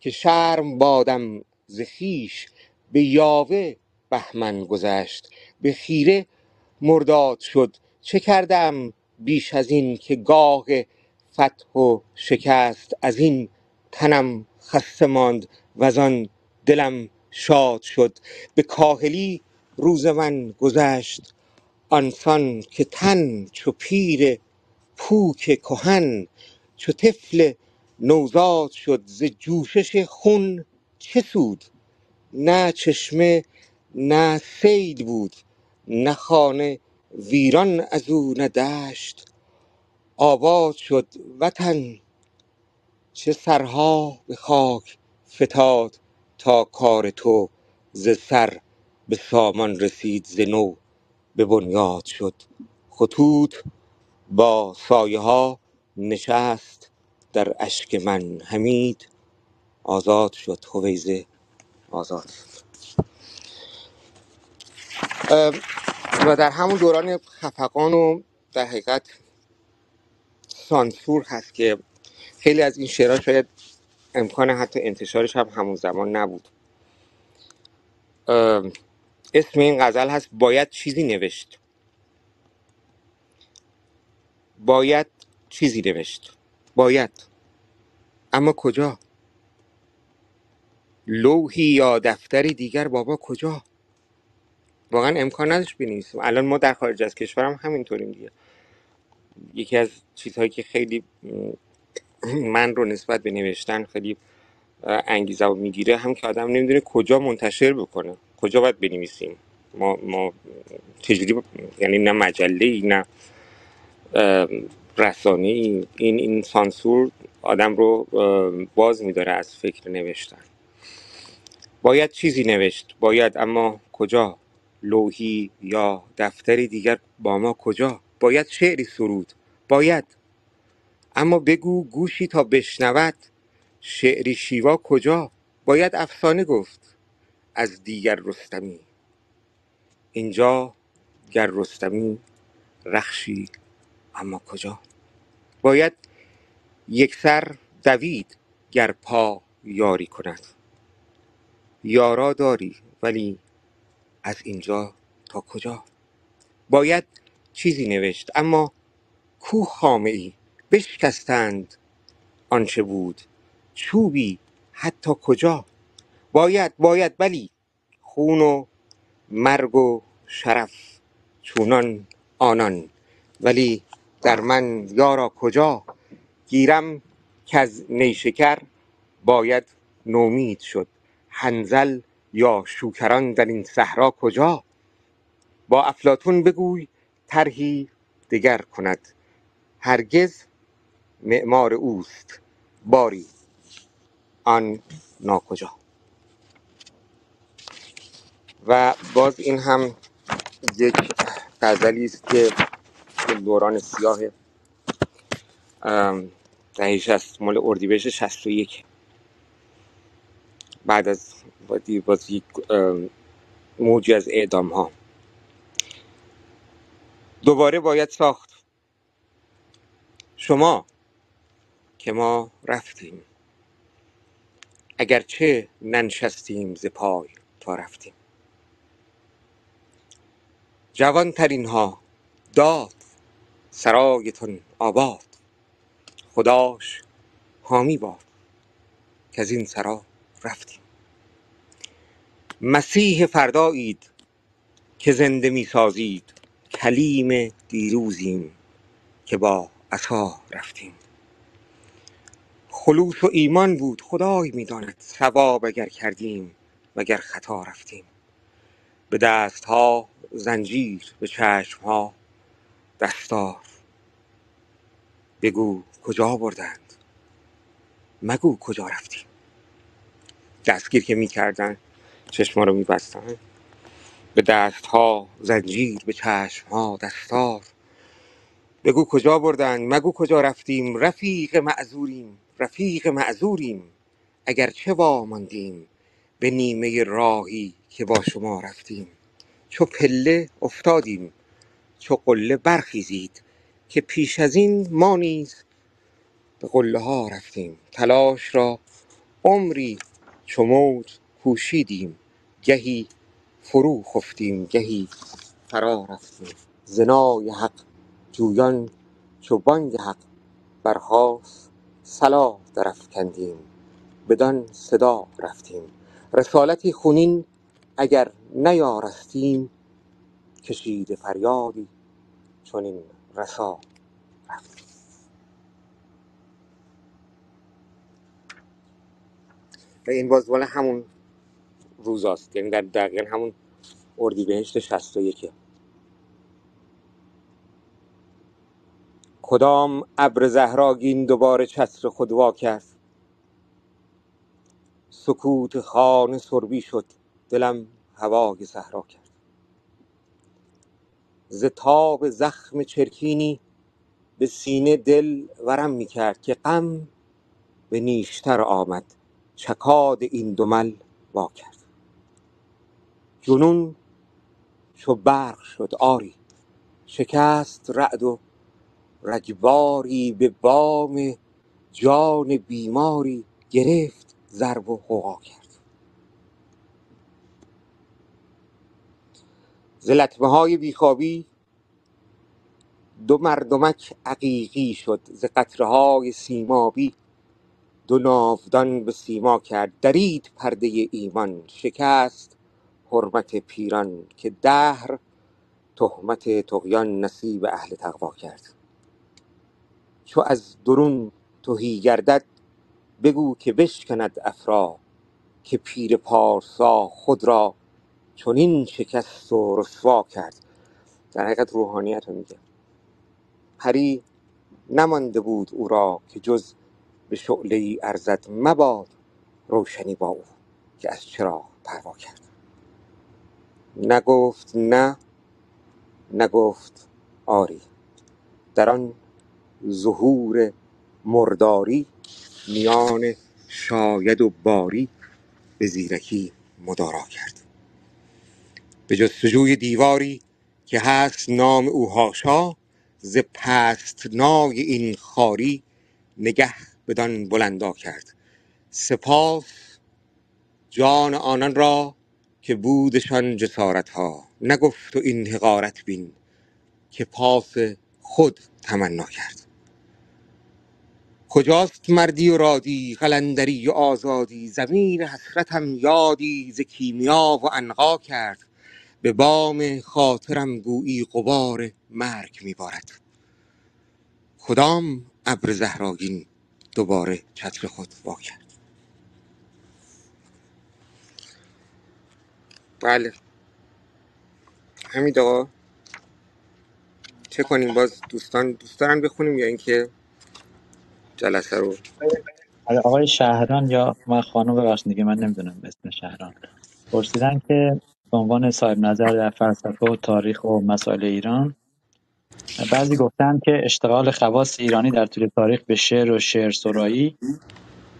که شرم بادم ز خویش. به یاوه بهمن گذشت به خیره مرداد شد. چه کردم بیش از این که گاه فتح و شکست؟ از این تنم خسته ماند وزان دلم شاد شد. به کاهلی روز من گذشت آنسان که تن چو پیر پوک کهن چو طفل نوزاد شد ز جوشش خون. چه سود؟ نه چشمه نه صید بود. نه خانه ویران از او نه دشت آباد شد وطن چه سرها به خاک فتاد تا کار تو ز سر به سامان رسید ز نو به بنیاد شد. خطوط با سایه ها نشست در اشک من حمید. آزاد شد هویزه آزاد ام، و در همون دوران خفقان و در حقیقت سانسور هست که خیلی از این شعرها شاید امکان حتی انتشارش هم همون زمان نبود. اسم این غزل هست باید چیزی نوشت. باید چیزی نوشت. باید. اما کجا؟ لوحی یا دفتری دیگر بابا کجا؟ واقعا امکان نداشت بنویسیم الان ما در خارج از کشورم هم همینطوریم دیگه. یکی از چیزهایی که خیلی من رو نسبت به نوشتن خیلی انگیزه می‌گیره. هم که آدم نمی‌دونه کجا منتشر بکنه. کجا باید بنویسیم. ما ما چجوری یعنی نه مجله نه رسانه این این سانسور آدم رو باز میداره از فکر نوشتن. باید چیزی نوشت. باید اما کجا؟ لوحی یا دفتری دیگر با ما کجا؟ باید شعری سرود. باید. اما بگو گوشی تا بشنود شعری شیوا کجا؟ باید افسانه گفت از دیگر رستمی. اینجا گر رستمی رخشی اما کجا؟ باید یک سر دوید گر پا یاری کند. یارا داری ولی از اینجا تا کجا؟ باید چیزی نوشت اما کو خامه ای؟ بشکستند آنچه بود. چوبی حتی کجا؟ باید باید بلی خون و مرگ و شرف چونان آنان. ولی در من یارا کجا؟ گیرم که از نیشکر باید نومید شد. حنزل یا شوکران در این صحرا کجا؟ با افلاتون بگوی طرحی دگر کند. هرگز معمار اوست. باری. آن ناکجا. و باز این هم یک غزلی است که دوران سیاه دهه 60 مال اردیبهشت 61 بعد از باز یک موجی از اعدام ها دوباره باید ساخت. شما که ما رفتیم. اگرچه ننشستیم ز پای تا رفتیم. جوان ترین ها داد سرایتون آباد. خداش حامی باد که از این سرا رفتیم. مسیح فردایید که زنده می سازید کلیم دیروزیم که با عصا رفتیم. خلوص و ایمان بود. خدای می‌داند ثواب اگر کردیم وگر خطا رفتیم. به دست ها زنجیر به چشم ها دستار. بگو کجا بردند. مگو کجا رفتیم. دستگیر که می‌کردن چشما رو میبستن. به دست ها زنجیر به چشم ها دستار. بگو کجا بردند مگو کجا رفتیم. رفیق معذوریم. رفیق معذوریم اگر چه واماندیم به نیمه راهی که با شما رفتیم. چو پله افتادیم چو قله برخیزید که پیش از این ما نیز به قله ها رفتیم. تلاش را عمری چو موج کوشیدیم گهی فرو خفتیم گهی فرا رفتیم. زنای حق جویان چو بانگ حق برخاست. صلا درافکندیم بدان صدا رفتیم. رسالتی خونین اگر نیارستیم کشیده فریادی چنین رسا رفتیم. و این باز مال همون روزاست یعنی در دقیقا همون اردیبهشت 61 کدام ابر زهراگین دوباره چتر خود وا کرد؟ سکوت خانه سربی شد دلم هوای صحرا کرد. ز تاب زخم چرکینی به سینه دل ورم می کرد که غم به نیشتر آمد چکاد این دو مل وا کرد. جنون چو برق شد آری شکست رعد و رگباری به بام جان بیماری گرفت ضرب و غوغا کرد. ز لطمه های بیخوابی دو مردمک عقیقی شد ز قطره های سیمابی دو ناودان به سیما کرد. درید پرده ایمان شکست حرمت پیران که دهر تهمت طغیان نصیب اهل تقوا کرد. چو از درون تهی گردد بگو که بشکند افرا که پیر پارسا خود را چنین شکست و رسوا کرد. در حقیقت روحانیت رو میگه. پری نمانده بود او را که جز به شعله ای ارزد مباد روشنی با او که از چرا پروا کرد. نگفت نه نگفت آری. در آن ظهور مرداری میان شاید و باری به زیرکی مدارا کرد. به جستجوی دیواری که هست نام او هاشا ز پست نای این خاری نگه بدان بلندا کرد. سپاس جان آنان را که بودشان جسارت ها نگفت و این حقارت بین که پاس خود تمنا کرد. کجاست مردی و رادی قلندری و آزادی؟ زمین حسرتم یادی ز کیمیا و عنقا کرد. به بام خاطرم گویی غبار مرگ میبارد. کدام ابر زهراگین دوباره چتر خود وا کرد؟ بله. همین آقا چه کنیم؟ باز دوستان دوست دارن بخونیم یا اینکه جلسه رو. آره، آقای شهران یا من خانم ببخشید دیگه من نمی‌دونم اسم شهران. پرسیدن که به عنوان صاحب نظر در فلسفه و تاریخ و مسائل ایران بعضی گفتن که اشتغال خواص ایرانی در طول تاریخ به شعر و شعر سرایی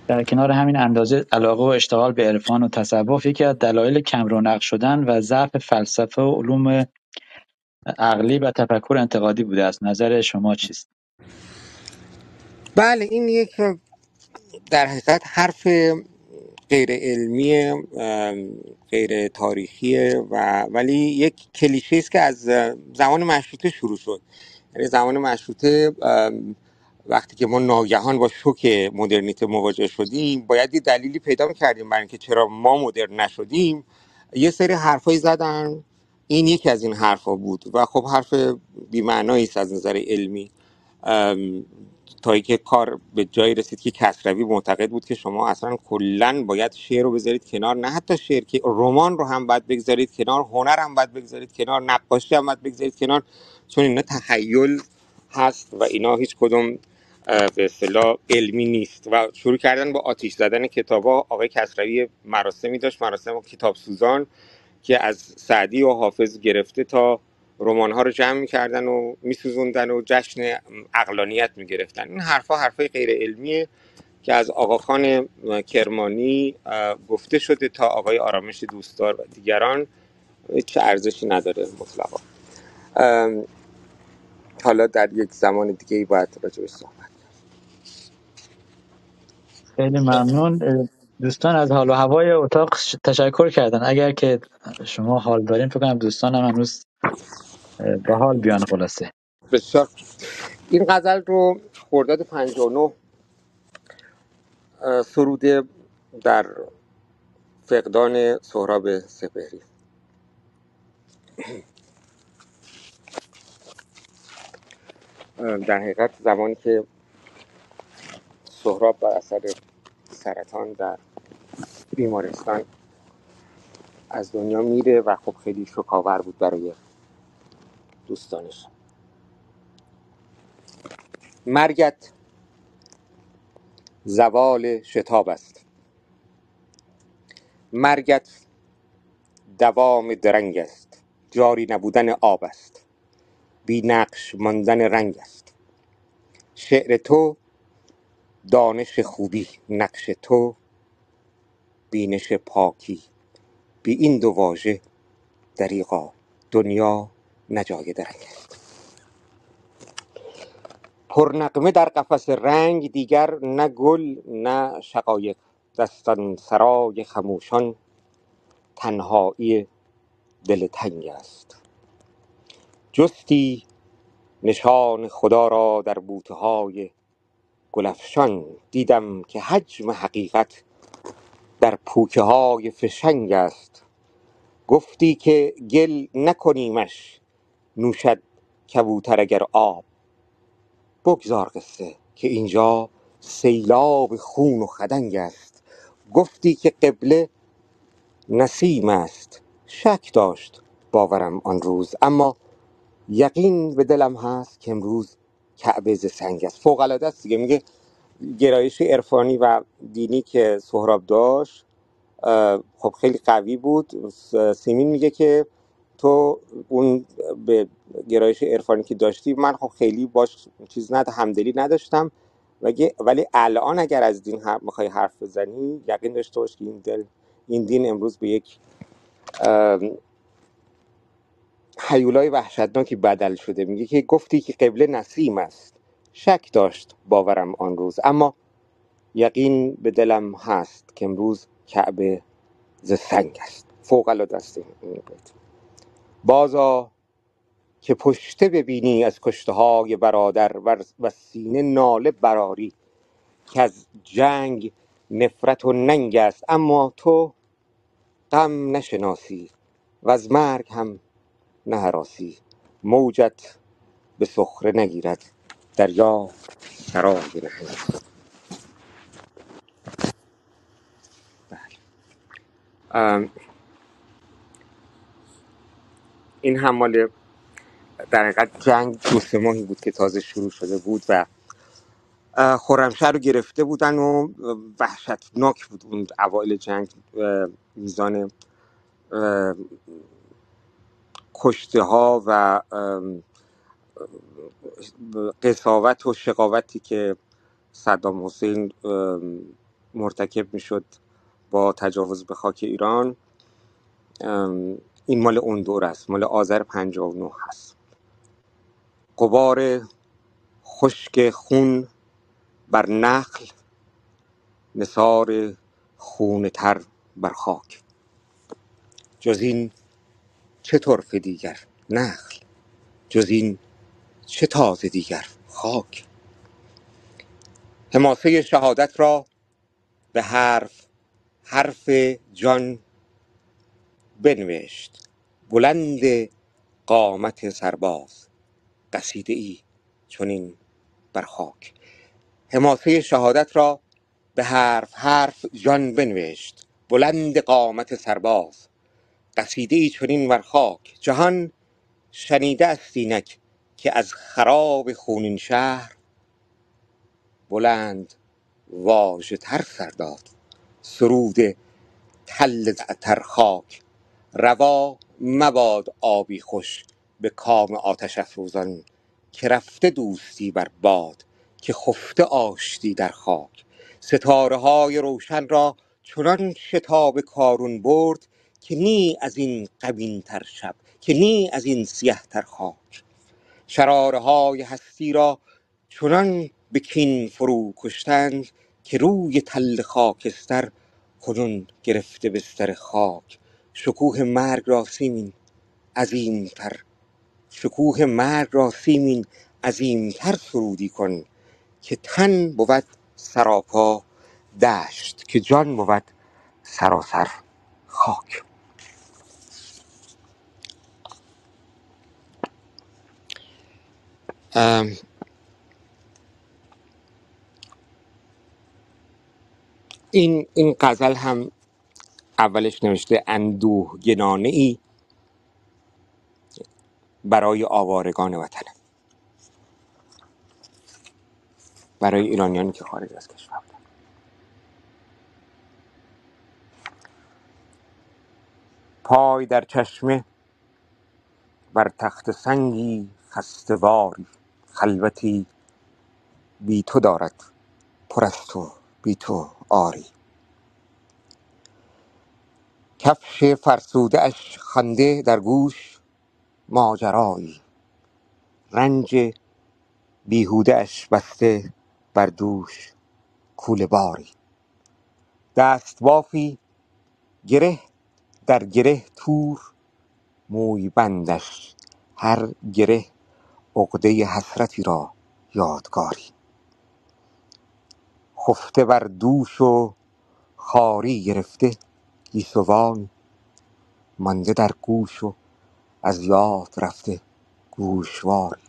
در کنار همین اندازه علاقه و اشتغال به عرفان و تصوف یکی از دلایل کم رونق شدن و ضعف فلسفه و علوم عقلی و تفکر انتقادی بوده است. نظر شما چیست؟ بله این یک در حقیقت حرف غیر علمی غیر تاریخی و ولی یک کلیشه است که از زمان مشروطه شروع شد. یعنی زمان مشروطه وقتی که ما ناگهان با شوک مدرنیته مواجه شدیم باید یه دلیلی پیدا کردیم برای اینکه چرا ما مدرن نشدیم. یه سری حرفایی زدن این یکی از این حرفا بود و خب حرف بی‌معنایی است از نظر علمی. تا اینکه کار به جایی رسید که کسروی معتقد بود که شما اصلا کلا باید شعر رو بذارید کنار نه حتی شعر که رمان رو هم باید بگذارید کنار هنر هم باید بگذارید کنار نقاشی هم باید بگذارید کنار چون اینا تخیل هست و اینا هیچ کدوم به اصطلاح علمی نیست. و شروع کردن با آتیش زدن کتابا آقای کسروی مراسمی داشت مراسم کتاب سوزان که از سعدی و حافظ گرفته تا رمان ها رو جمع می‌کردن و میسوزوندن و جشن اقلانیت می‌گرفتن. این حرفها حرفای غیر علمیه که از آقاخان کرمانی گفته شده تا آقای آرامش دوستدار و دیگران چه ارزشی نداره مطلقا. حالا در یک زمان دیگه ای باید راجع صحبت خیلی ممنون. دوستان از حال و هوای اتاق تشکر کردن. اگر که شما حال دارین فکر کنم دوستان هم هنوز به حال بیان خلاصه. بسیار. این غزل رو خرداد 59 اه، سروده در فقدان سهراب سپهری. در حقیقت زمانی که سهراب بر اثر سرطان در بیمارستان از دنیا میره و خب خیلی شکاور بود برای دوستانش. مرگت زوال شتاب است. مرگت دوام درنگ است. جاری نبودن آب است. بی نقش ماندن رنگ است. شعر تو دانش خوبی نقش تو بینش پاکی. بی این دو واژه دریغا. دنیا نجای درنگ است پرنقمه در قفس رنگ دیگر نه گل نه شقایق. دستان سرای خموشان تنهایی دل تنگ است. جستی نشان خدا را در بوته های گلفشان دیدم که حجم حقیقت در پوکه های فشنگ است. گفتی که گل نکنیمش نوشد کبوتر اگر آب. بگذار قصه که اینجا سیلاب خون و خدنگ است. گفتی که قبله نسیم است. شک داشت باورم آن روز اما یقین به دلم هست که امروز کعبه ز سنگ است. فوق العاده است دیگه. میگه گرایش عرفانی و دینی که سهراب داشت خب خیلی قوی بود. سیمین میگه که تو اون به گرایش عرفانی که داشتی من خب خیلی باش چیز ند همدلی نداشتم. ولی الان اگر از دین حرف می‌خوای حرف بزنی یقین داشته باش که این دل این دین امروز به یک اه، هیولای وحشتناکی بدل شده. میگه که گفتی که قبله نسیم است. شک داشت باورم آن روز. اما یقین به دلم هست که امروز کعبه ز سنگ است. فوق العاده است این بیت بازا که پشته ببینی از کشته های برادر و سینه ناله براری که از جنگ نفرت و ننگ است. اما تو غم نشناسی و از مرگ هم نهراسی. موجت به سخره نگیرد. دریا شراب نهنگ. ام، این هم مال در حقیقت جنگ دو سه ماهی بود که تازه شروع شده بود و اه، خرمشهر رو گرفته بودن و وحشتناک بود اون اوایل جنگ میزان کشته ها و ام، قضاوت و شقاوتی که صدام حسین مرتکب می‌شد با تجاوز به خاک ایران. این مال اون دور است. مال آذر 59 هست. قبار خشک خون بر نخل نثار خون تر بر خاک. جز این چه طرف دیگر نخل؟ جز این چه تازه دیگر خاک؟ حماسه شهادت را به حرف حرف جان بنوشت. بلند قامت سرباز. قصیده ای چنین بر خاک. حماسه شهادت را به حرف حرف جان بنوشت. بلند قامت سرباز. قصیده ای چنین بر خاک. جهان شنیده است اینک که از خراب خونین شهر بلند واژه تر سر داد سرود تل تر خاک. روا مباد آبی خوش به کام آتش افروزان که رفته دوستی بر باد که خفته آشتی در خاک. ستاره های روشن را چنان شتاب کارون برد که نی از این غمین تر شب که نی از این سیه تر خاک. شراره های هستی را چنان به کین فرو کشتند که روی تل خاکستر کنون گرفته بستر خاک. شکوه مرگ را سیمین عظیمتر. شکوه مرگ را سیمین عظیمتر سرودی کن که تن بود سراپا دشت که جان بود سراسر خاک. این این غزل هم اولش نوشته اندوهگنانه ای برای آوارگان وطنه برای ایرانیانی که خارج از کشور بودن. پای در چشمه بر تخت سنگی خستواری خلوتی بی تو دارد پر از تو بی تو آری. کفش فرسوده اش خنده در گوش ماجرایی رنج بیهوده اش بسته بر دوش کوله باری. دست بافی گره در گره تور موی بندش هر گره عقده حسرتی را یادگاری. خفته بر دوش و خاری گرفته گیسوان مانده در گوش و از یاد رفته گوشواری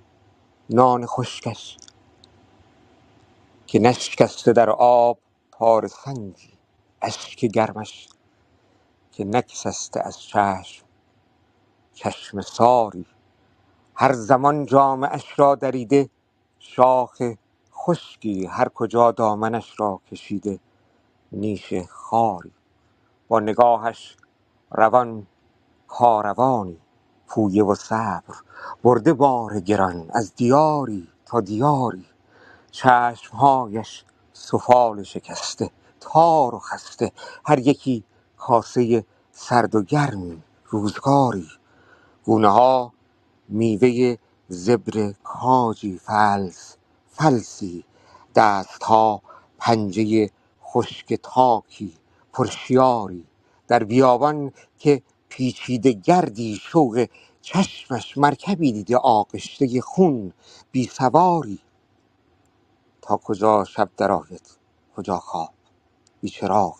نان خشکش که نشکسته در آب پار سنگی اشک گرمش که نگسسته از چشم چشم ساری. هر زمان جامه اش را دریده شاخ خشکی هر کجا دامنش را کشیده نیش خاری. با نگاهش روان کاروانی پویه و صبر برده بار گران از دیاری تا دیاری. چشمهایش سفال شکسته تار و خسته هر یکی کاسه سرد و گرمی روزگاری. گونه ها میوه زبر کاجی فلس فلسی دستها پنجه خشک تاکی. پرشیاری. در بیابان که پیچیده گردی شوق چشمش مرکبی دیده آغشته خون بی سواری. تا کجا شب درآید کجا خواب؟ بی چراغ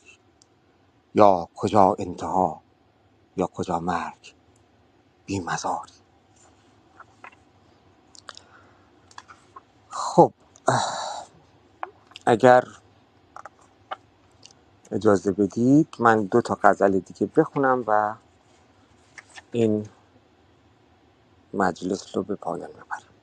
یا کجا انتها؟ یا کجا مرگ؟ بی مزار خب اگر اجازه بدید من دو تا غزل دیگه بخونم و این مجلس رو به پایان ببرم.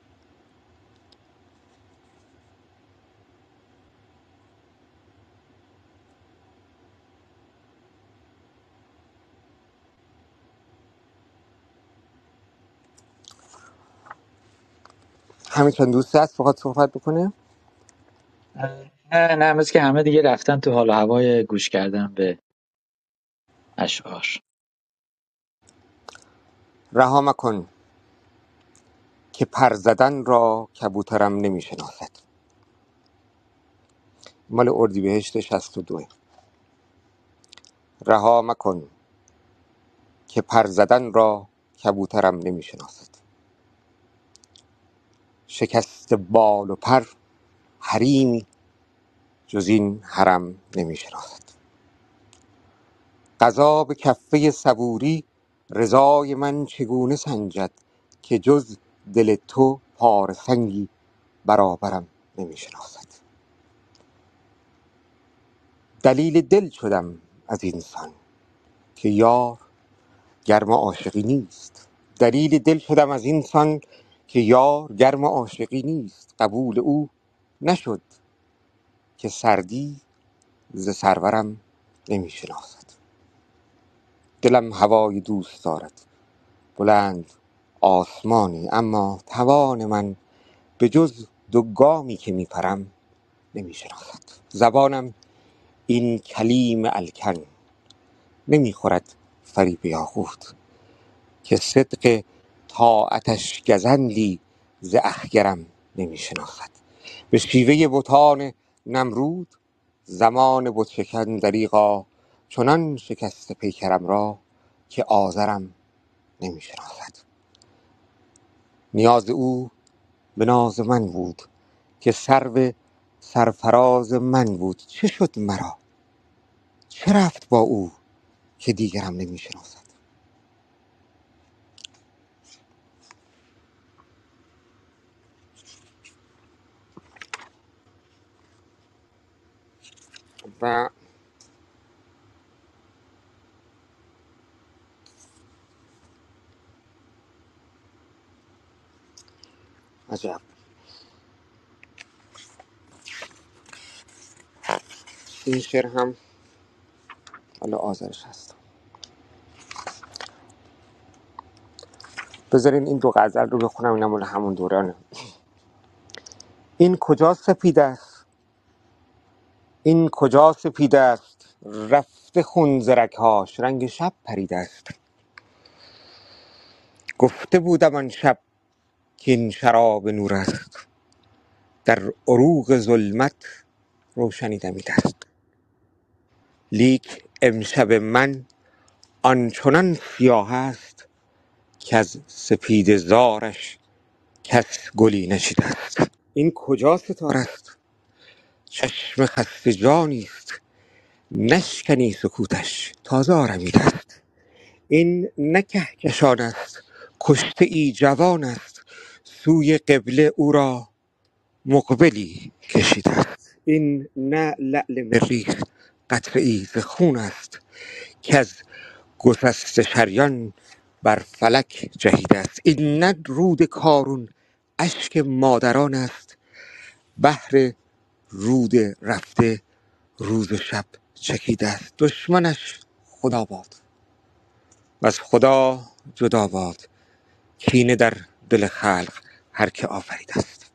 همین چند دوست هست؟ فقط صحبت بکنه؟ نه نه مثل که همه دیگه رفتن تو حال و هوای گوش کردن به اشعار. رها مکن که پر زدن را کبوترم نمی‌شناسد. مال اردیبهشت 62 رها مکن که پر زدن را کبوترم نمی‌شناسد. شکست بال و پر حریمی جز این حرم نمی‌شناسد. قضا به کفه صبوری رضای من چگونه سنجد که جز دل تو پار سنگی برابرم نمی‌شناسد. دلیل دل شدم از اینسان که یار گرم عاشقی نیست. دلیل دل شدم از اینسان که یار گرم عاشقی نیست. قبول او نشد. که سردی ز سرورم نمی‌شناسد. دلم هوای دوست دارد. بلند آسمانی اما توان من به جز دو گامی که میپرم نمی‌شناسد. زبانم این کلیم الکن نمی‌خورد فریب یاقوت که صدق طاعتش گزندی ز اخگرم نمی‌شناسد. به شیوه بتان نمرود زمان بت شکن دریغا چنان شکست پیکرم را که آزرم نمی‌شناسد. نیاز او به ناز من بود که سرو سرفراز من بود. چه شد مرا؟ چه رفت با او که دیگرم نمی‌شناسد؟ و عجب این شعر هم حالا آذرش هست. بذارین این دو غزل رو بخونم اینا همون دورانه. این کجا سپید است؟ این کجا سپید است رفته خون زرکهاش رنگ شب پریده است گفته بودم آن شب که این شراب نور است. در عروق ظلمت روشنی دمیده است لیک امشب من آنچنان سیاه است که از سپید زارش کس گلی نشیده است این کجا ستاره است چشم خسته جانی است. نشکنی سکوتش. تازه آرمیده است. این نه کهکشان است. کشته ای جوان است. سوی قبله او را مقبلی کشیده است. این نه لعل مریخ قطره ای ز خون است. که از گسست شریان بر فلک جهیده است. این نه رود کارون. اشک مادران است. بهر رود رفته روز و شب چکیده است. دشمنش خدا باد. و از خدا جدا باد. کینه در دل خلق هر که آفریده است.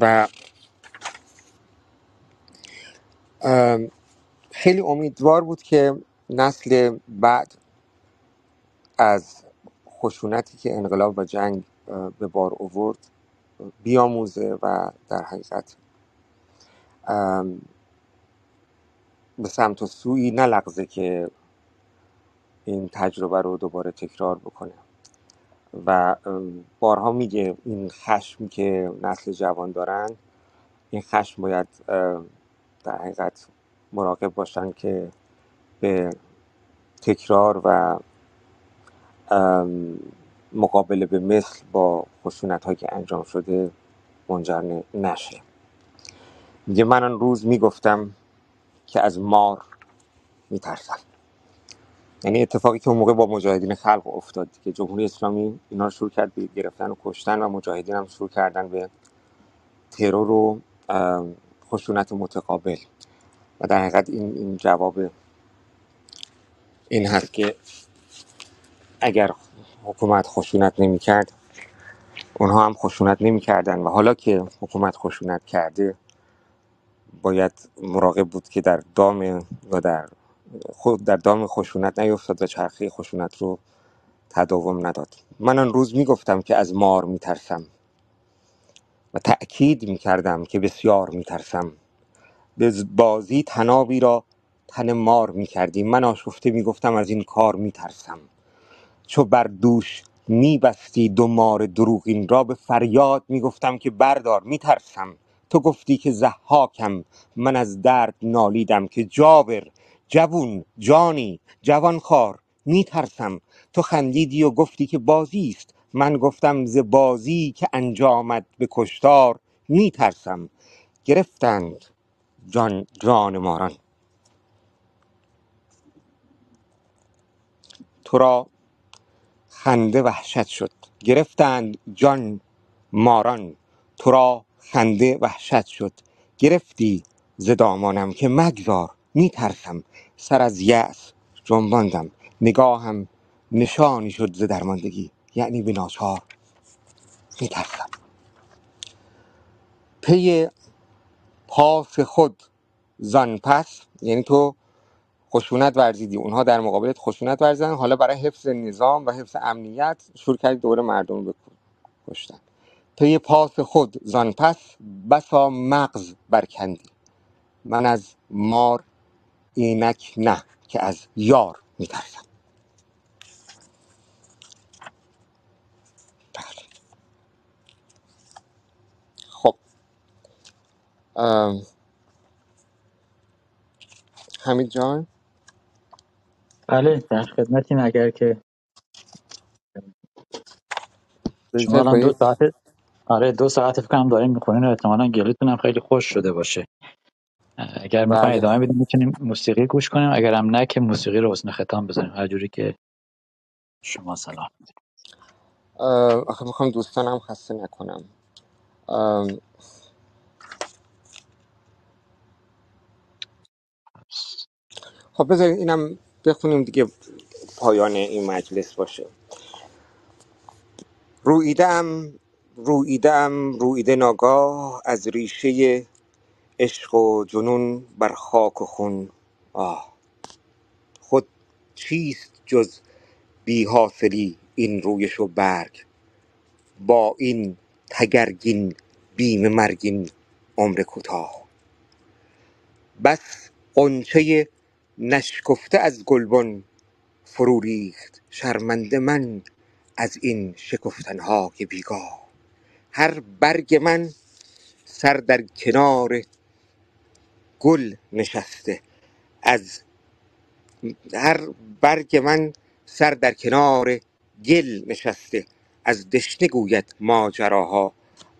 و خیلی امیدوار بود که نسل بعد از خشونتی که انقلاب و جنگ به بار آورد بیاموزه و در حقیقت به سمت و سوی نلغزه که این تجربه رو دوباره تکرار بکنه. و بارها میگه این خشم که نسل جوان دارن این خشم باید در حقیقت مراقب باشن که به تکرار و مقابله به مثل با خشونت هایی که انجام شده منجر نشه. میگه من آن روز می‌گفتم که از مار میترسم. یعنی اتفاقی که اون موقع با مجاهدین خلق افتاد که جمهوری اسلامی اینا رو شروع کرد به گرفتن و کشتن و مجاهدین هم شروع کردن به ترور و خشونت متقابل. و در حقیقت این, این جواب این هست که اگر حکومت خشونت نمی‌کرد اونها هم خشونت نمی‌کردن و حالا که حکومت خشونت کرده باید مراقب بود که در دام و در خود در دام خشونت نیفتاد و چرخه خشونت رو تداوم نداد. من آن روز می‌گفتم که از مار میترسم و تأکید می‌کردم که بسیار میترسم. به بازی تنابی را تن مار می‌کردیم من آشفته می‌گفتم از این کار میترسم. چو بر دوش میبستی دو مار دروغین را به فریاد می‌گفتم که بردار میترسم. تو گفتی که زحاکم من از درد نالیدم که جابر جوون جانی جوان خار میترسم. تو خندیدی و گفتی که بازی است. من گفتم ز بازی که انجامد به کشتار میترسم. گرفتند. جان جان ماران. تو را خنده وحشت شد. گرفتند جان ماران تو را خنده وحشت شد. گرفتی ز دامانم که مگذار میترسم سر از یأس جنباندم. نگاهم نشانی شد ز درماندگی یعنی به ناچار میترسم. پی پاس خود زان پس یعنی تو خشونت ورزیدی. اونها در مقابلت خشونت ورزیدن حالا برای حفظ نظام و حفظ امنیت شروع کردی دور مردم رو کشتن پی پاس خود زان پس بسا مغز برکندی. من از مار اینک نه که از یار میترسم. ام، حمید جان؟ بله در خدمتیم اگر که. شما الان دو ساعت آره دو ساعت فکر کنم داریم می‌کنین و احتمالاً گلوتون هم خیلی خوش شده باشه. اگر می‌خواین بله. ادامه بدیم می‌تونیم موسیقی گوش کنیم. اگرم نه که موسیقی رو حسن ختام بزنیم هر جوری که شما سلام اه، آخه می‌خوام دوستانم خسته نکنم. خب بذارید اینم بخونیم دیگه پایان این مجلس باشه. رویدم رویدم رویده ناگاه از ریشه عشق و جنون بر خاک و خون. آه. خود چیست جز بی حاصلی این رویش و برگ؟ با این تگرگین بیم مرگین عمر کوتاه. بس قنچه نشکفته از گلبن فرو ریخت. شرمنده من از این شکفتنهای بیگاه. هر برگ من سر در کنار گل نشسته. از هر برگ من سر در کنار گل نشسته. از دشنه گوید ماجراها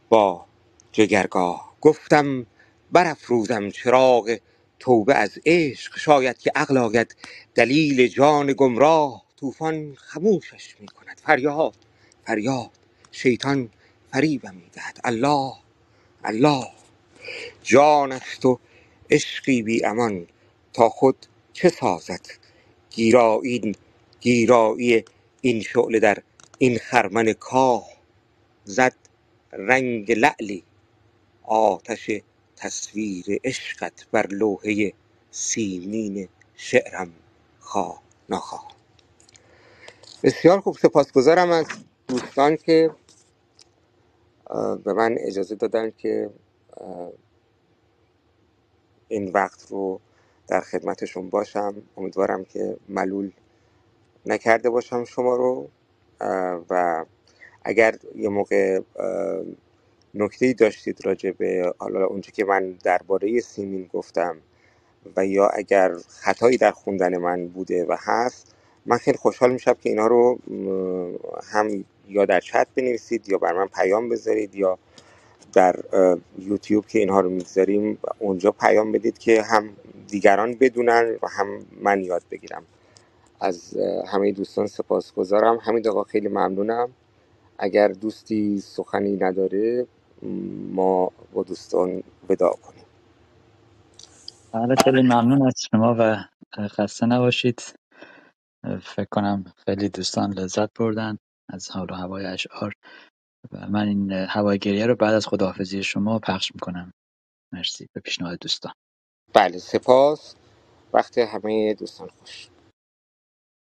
با جگرگاه. گفتم برافروزم چراغ توبه از عشق. شاید که عقل آید دلیل جان گمراه. طوفان خموشش می کند فریاد فریاد. شیطان فریبم می دهد الله الله. جان است و عشقی بی امان. تا خود چه سازد؟ گیرایی گیرایی این شعله در این خرمن کاه. زد رنگ لعلی آتش تصویر عشقت بر لوحه سیمین شعرم خواه نخواه. بسیار خوب سپاسگزارم از دوستان که به من اجازه دادن که این وقت رو در خدمتشون باشم. امیدوارم که ملول نکرده باشم شما رو. و اگر یه موقع نکته داشتید راجع به حالا اونچه که من درباره سیمین گفتم و یا اگر خطایی در خوندن من بوده و هست من خیلی خوشحال میشم که اینا رو هم یا در چت بنویسید یا بر من پیام بذارید یا در یوتیوب که اینها رو می‌گذاریم اونجا پیام بدید که هم دیگران بدونن و هم من یاد بگیرم. از همه دوستان سپاسگزارم. همین آقا خیلی ممنونم. اگر دوستی سخنی نداره ما با دوستان وداع کنیم. بله خیلی ممنون از شما و خسته نباشید. فکر کنم خیلی دوستان لذت بردن از حال و هوای اشعار و من این هوای گریه رو بعد از خداحافظی شما پخش می‌کنم. مرسی. به پیشنهاد دوستان. بله سپاس. وقت همه دوستان خوش.